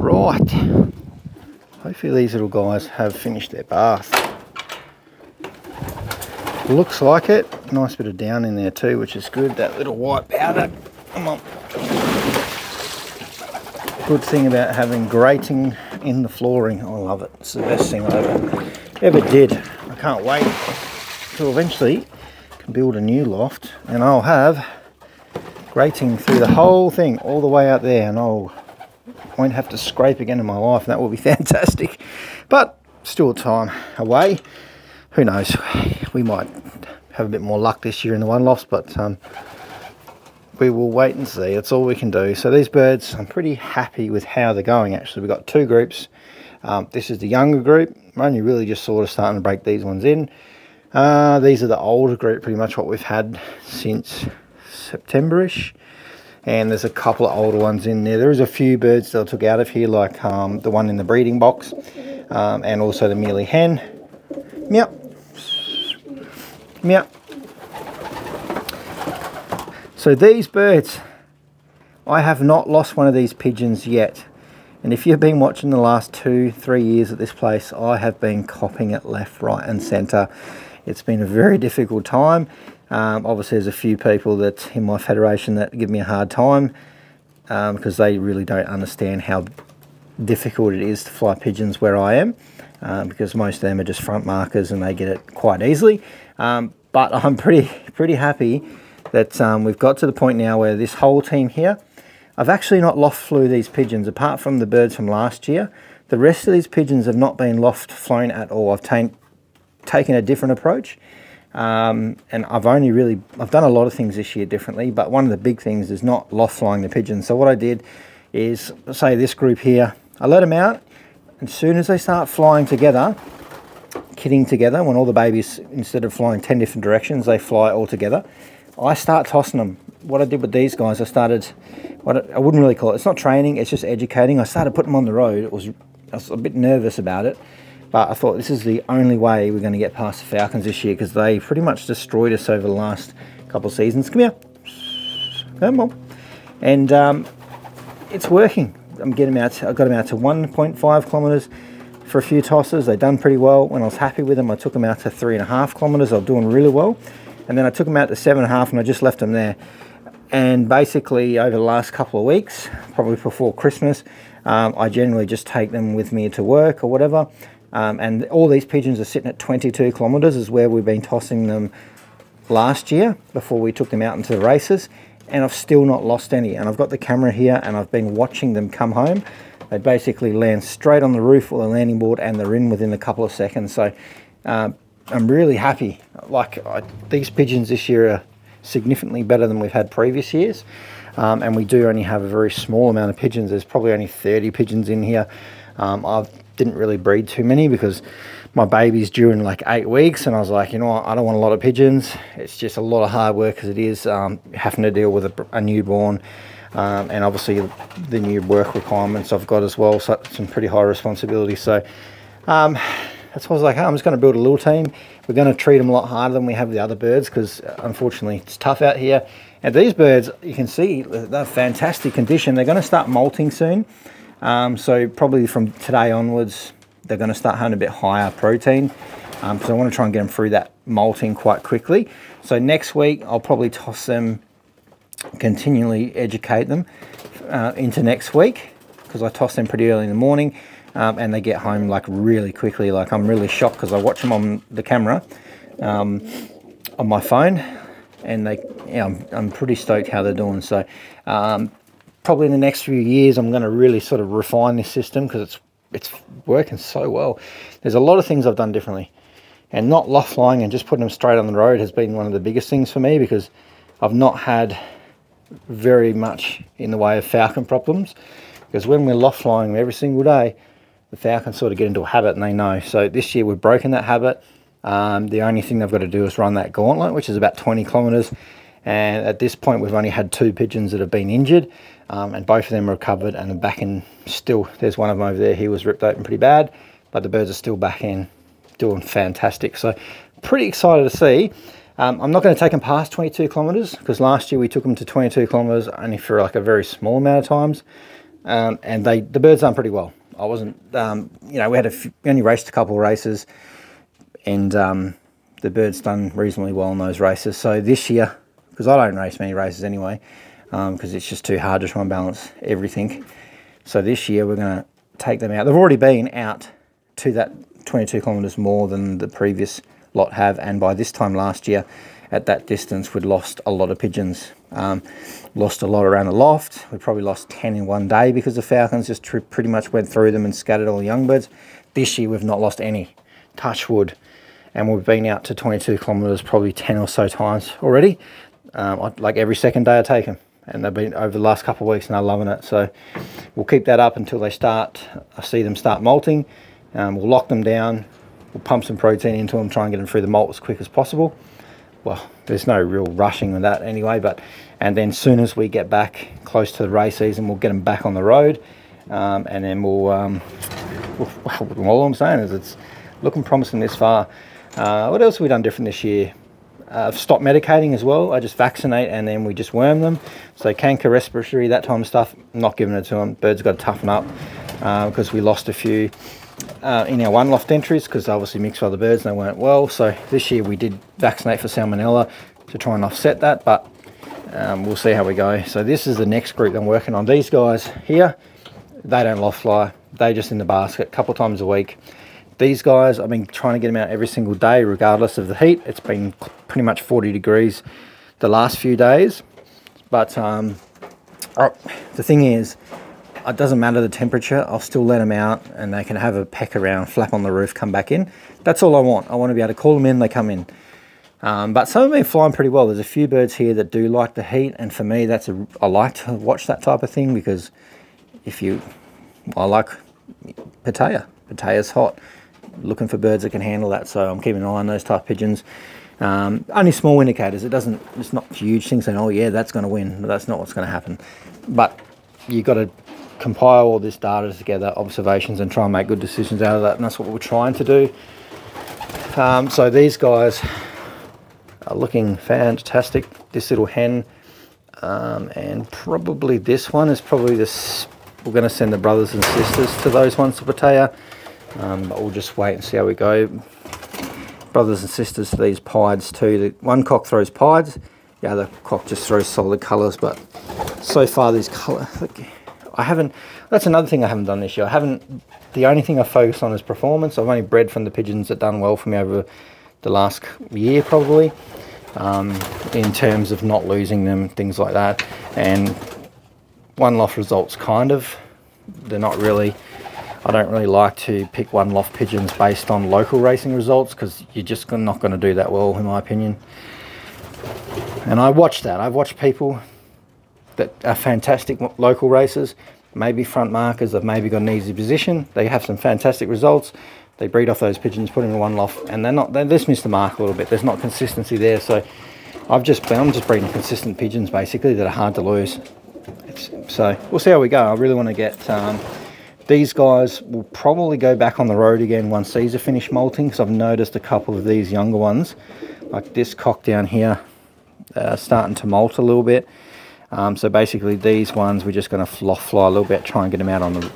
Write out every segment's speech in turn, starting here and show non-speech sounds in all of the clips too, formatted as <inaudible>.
Right. Hopefully these little guys have finished their bath. Looks like it. Nice bit of down in there too, which is good. That little white powder. Come on. Good thing about having grating in the flooring. I love it. It's the best thing I ever, ever did. I can't wait to eventually can build a new loft and I'll have grating through the whole thing all the way out there and I'll won't have to scrape again in my life. And that will be <laughs> fantastic. But still time away. Who knows? We might have a bit more luck this year in the one loft, but um, we will wait and see. It's all we can do. So these birds I'm pretty happy with how they're going actually. We've got two groups. Um, this is the younger group. I'm only really just sort of starting to break these ones in. Uh, these are the older group pretty much what we've had since Septemberish and there's a couple of older ones in there. There is a few birds that I took out of here, like um, the one in the breeding box, um, and also the mealy hen. Meow. Meow. So these birds, I have not lost one of these pigeons yet. And if you've been watching the last two, three years at this place, I have been copping it left, right and centre. It's been a very difficult time. Um, obviously, there's a few people that in my federation that give me a hard time because um, they really don't understand how difficult it is to fly pigeons where I am um, because most of them are just front markers and they get it quite easily. Um, but <laughs> I'm pretty pretty happy that um, we've got to the point now where this whole team here, I've actually not loft flew these pigeons apart from the birds from last year. The rest of these pigeons have not been loft flown at all. I've taken a different approach. Um, and I've only really, I've done a lot of things this year differently, but one of the big things is not loft flying the pigeons. So what I did is, say this group here, I let them out, and as soon as they start flying together, kitting together, when all the babies, instead of flying 10 different directions, they fly all together, I start tossing them. What I did with these guys, I started, what I wouldn't really call it, it's not training, it's just educating. I started putting them on the road. It was, I was a bit nervous about it but I thought this is the only way we're going to get past the Falcons this year because they pretty much destroyed us over the last couple of seasons. Come here. Come on. And um, it's working. I'm getting them out. I got them out to 1.5 kilometers for a few tosses. They've done pretty well. When I was happy with them, I took them out to three and a half kilometers. They're doing really well. And then I took them out to seven and a half and I just left them there. And basically over the last couple of weeks, probably before Christmas, um, I generally just take them with me to work or whatever um, and all these pigeons are sitting at 22 kilometres is where we've been tossing them last year before we took them out into the races. And I've still not lost any. And I've got the camera here and I've been watching them come home. They basically land straight on the roof or the landing board and they're in within a couple of seconds. So uh, I'm really happy. Like I, these pigeons this year are significantly better than we've had previous years. Um, and we do only have a very small amount of pigeons. There's probably only 30 pigeons in here. Um, I've didn't really breed too many because my baby's due in like eight weeks and I was like, you know what, I don't want a lot of pigeons. It's just a lot of hard work as it is um, having to deal with a, a newborn um, and obviously the new work requirements I've got as well, so some pretty high responsibility. So um, that's why I was like, I'm just going to build a little team. We're going to treat them a lot harder than we have the other birds because uh, unfortunately it's tough out here. And these birds, you can see, they're fantastic condition. They're going to start molting soon. Um, so probably from today onwards, they're going to start having a bit higher protein because um, I want to try and get them through that molting quite quickly. So next week, I'll probably toss them, continually educate them uh, into next week because I toss them pretty early in the morning um, and they get home like really quickly. Like I'm really shocked because I watch them on the camera um, on my phone and they, yeah, I'm, I'm, pretty stoked how they're doing. So um, probably in the next few years, I'm going to really sort of refine this system because it's it's working so well. There's a lot of things I've done differently. And not loft flying and just putting them straight on the road has been one of the biggest things for me because I've not had very much in the way of falcon problems. Because when we're loft flying every single day, the falcons sort of get into a habit and they know. So this year we've broken that habit. Um, the only thing they've got to do is run that gauntlet, which is about 20 kilometres. And at this point, we've only had two pigeons that have been injured um, and both of them recovered and are back in still there's one of them over there he was ripped open pretty bad but the birds are still back in doing fantastic so pretty excited to see um, I'm not going to take them past 22 kilometers because last year we took them to 22 kilometers only for like a very small amount of times um, and they the birds done pretty well. I wasn't, um, you know, we had a few, we only raced a couple of races, and um, the birds done reasonably well in those races. So this year, because I don't race many races anyway, because um, it's just too hard to try and balance everything. So this year we're going to take them out. They've already been out to that 22 kilometres more than the previous lot have, and by this time last year, at that distance, we'd lost a lot of pigeons. Um, lost a lot around the loft. We probably lost 10 in one day because the falcons just pretty much went through them and scattered all the young birds. This year, we've not lost any. Touch wood and we've been out to 22 kilometres probably 10 or so times already. Um, I, like every second day I take them and they've been over the last couple of weeks and they're loving it. So we'll keep that up until they start, I see them start molting. Um, we'll lock them down, we'll pump some protein into them, try and get them through the molt as quick as possible. Well, there's no real rushing with that anyway, but and then soon as we get back close to the race season, we'll get them back on the road um, and then we'll, um, <laughs> well, all I'm saying is it's looking promising this far. Uh, what else have we done different this year? Uh, stopped medicating as well. I just vaccinate and then we just worm them. So canker, respiratory, that type of stuff, not giving it to them. Birds got to toughen up uh, because we lost a few uh, in our one loft entries because obviously mixed with other birds and they weren't well. So this year we did vaccinate for salmonella to try and offset that, but um, we'll see how we go. So this is the next group I'm working on. These guys here, they don't loft fly. They just in the basket a couple times a week. These guys, I've been trying to get them out every single day, regardless of the heat. It's been pretty much 40 degrees the last few days. But um, oh, the thing is, it doesn't matter the temperature. I'll still let them out and they can have a peck around, flap on the roof, come back in. That's all I want. I want to be able to call them in, they come in. Um, but some of them are flying pretty well. There's a few birds here that do like the heat, and for me, that's a, I like to watch that type of thing because if you, I like Pattaya. Pattaya's hot looking for birds that can handle that. So I'm keeping an eye on those type pigeons. Um, only small indicators. It doesn't. It's not huge things saying, "Oh yeah, that's going to win." But that's not what's going to happen. But you've got to compile all this data together, observations, and try and make good decisions out of that. And that's what we're trying to do. Um, so these guys are looking fantastic. This little hen, um, and probably this one is probably this. We're going to send the brothers and sisters to those ones to Pattaya. Um, but we'll just wait and see how we go. Brothers and sisters these pieds too. The one cock throws pieds, the other cock just throws solid colours. But so far these colour, I haven't. That's another thing I haven't done this year. I haven't. The only thing I focus on is performance. I've only bred from the pigeons that done well for me over the last year probably. Um, in terms of not losing them, things like that. And one loft results kind of. They're not really I don't really like to pick one loft pigeons based on local racing results because you're just not going to do that well in my opinion. And I watch that. I've watched people that are fantastic local racers, maybe front markers, they've maybe got an easy position, they have some fantastic results, they breed off those pigeons, put them in one loft, and they're not, they just miss the mark a little bit. There's not consistency there, so I've just been, I'm just breeding consistent pigeons basically that are hard to lose. It's, so we'll see how we go. I really want to get um, these guys will probably go back on the road again once these are finished molting because I've noticed a couple of these younger ones, like this cock down here, uh, starting to molt a little bit. Um, so basically these ones we're just going to fly, fly a little bit, try and get them out on the,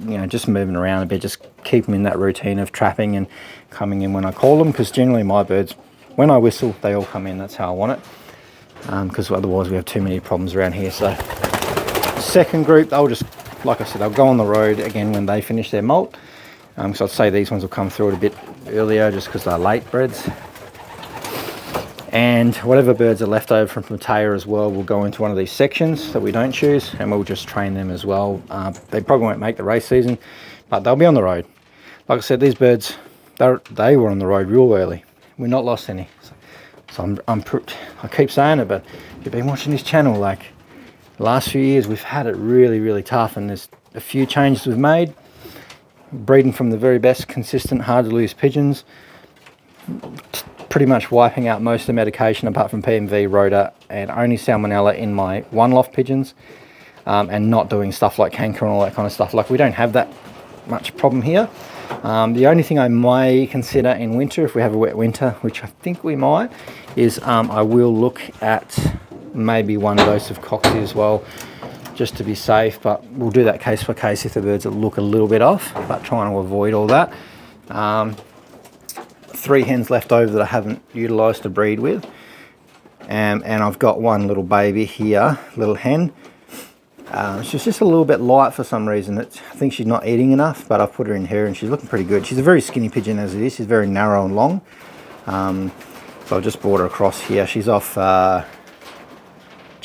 you know, just moving around a bit, just keep them in that routine of trapping and coming in when I call them because generally my birds, when I whistle, they all come in. That's how I want it because um, otherwise we have too many problems around here. So second group, they'll just like I said, they'll go on the road again when they finish their molt. Um, so I'd say these ones will come through it a bit earlier just because they're late breds. And whatever birds are left over from Pattaya as well will go into one of these sections that we don't choose and we'll just train them as well. Uh, they probably won't make the race season, but they'll be on the road. Like I said, these birds, they were on the road real early. We're not lost any. So, so I'm, I'm, I keep saying it, but if you've been watching this channel, like last few years we've had it really, really tough and there's a few changes we've made. Breeding from the very best consistent, hard to lose pigeons. Pretty much wiping out most of the medication apart from PMV, Rota and only Salmonella in my one loft pigeons. Um, and not doing stuff like canker and all that kind of stuff. Like we don't have that much problem here. Um, the only thing I may consider in winter, if we have a wet winter, which I think we might, is um, I will look at maybe one dose of Coxie as well, just to be safe, but we'll do that case by case if the birds look a little bit off, but trying to avoid all that. Um, three hens left over that I haven't utilised to breed with. Um, and I've got one little baby here, little hen. Uh, she's just a little bit light for some reason. It's, I think she's not eating enough, but I've put her in here and she's looking pretty good. She's a very skinny pigeon as it is. She's very narrow and long. Um, so I've just brought her across here. She's off uh,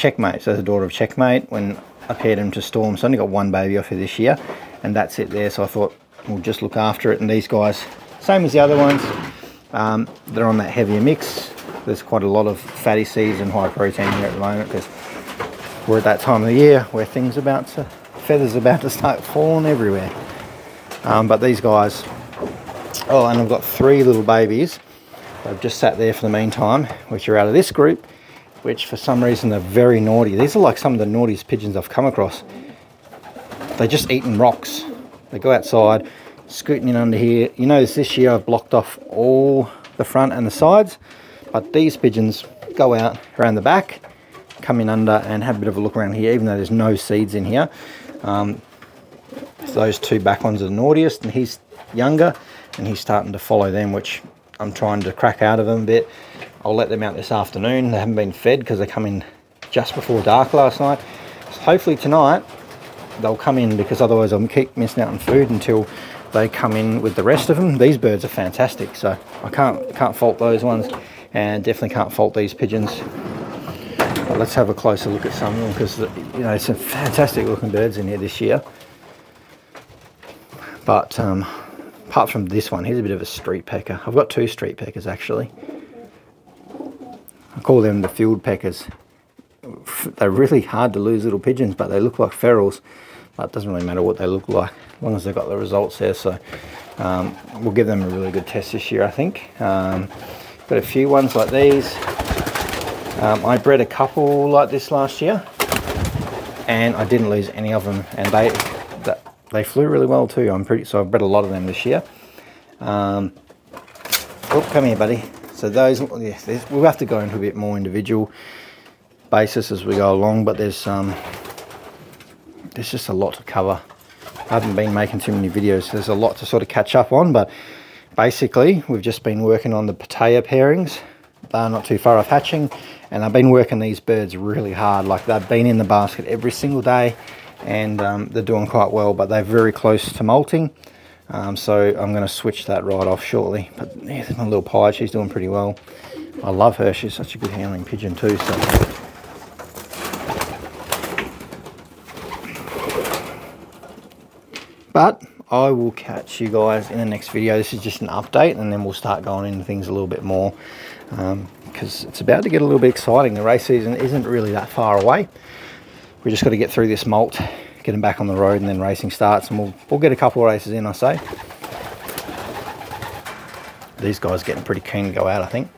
Checkmate. So the daughter of Checkmate when I paired him to Storm. So I only got one baby off her this year and that's it there. So I thought we'll just look after it. And these guys, same as the other ones, um, they're on that heavier mix. There's quite a lot of fatty seeds and high protein here at the moment because we're at that time of the year where things about to, feathers about to start falling everywhere. Um, but these guys, oh, and I've got three little babies. They've just sat there for the meantime, which are out of this group, which for some reason they're very naughty. These are like some of the naughtiest pigeons I've come across. They're just eating rocks. They go outside, scooting in under here. You notice this year I've blocked off all the front and the sides, but these pigeons go out around the back come in under and have a bit of a look around here, even though there's no seeds in here. Um, those two back ones are the naughtiest, and he's younger, and he's starting to follow them, which I'm trying to crack out of them a bit. I'll let them out this afternoon. They haven't been fed because they come in just before dark last night. So hopefully tonight they'll come in because otherwise I'll keep missing out on food until they come in with the rest of them. These birds are fantastic, so I can't can't fault those ones, and definitely can't fault these pigeons. But let's have a closer look at some of them because you know some fantastic looking birds in here this year. But um, apart from this one, he's a bit of a street pecker. I've got two street peckers actually. I call them the field peckers. They're really hard to lose little pigeons, but they look like ferals. But it doesn't really matter what they look like, as long as they've got the results there. So um, we'll give them a really good test this year, I think. Um, got a few ones like these. Um, I bred a couple like this last year and I didn't lose any of them and they they flew really well too. I'm pretty so I've bred a lot of them this year. Um, oh, come here, buddy. So those, yeah, we'll have to go into a bit more individual basis as we go along, but there's um, there's just a lot to cover. I haven't been making too many videos, there's a lot to sort of catch up on, but basically we've just been working on the Pattaya pairings. They're not too far off hatching and I've been working these birds really hard like they've been in the basket every single day and um, they're doing quite well but they're very close to molting um, so I'm going to switch that right off shortly but yeah, my little pie she's doing pretty well I love her she's such a good handling pigeon too so but I will catch you guys in the next video this is just an update and then we'll start going into things a little bit more um, because it's about to get a little bit exciting. The race season isn't really that far away. We just got to get through this molt, get them back on the road, and then racing starts, and we'll, we'll get a couple of races in, I say. These guys are getting pretty keen to go out, I think.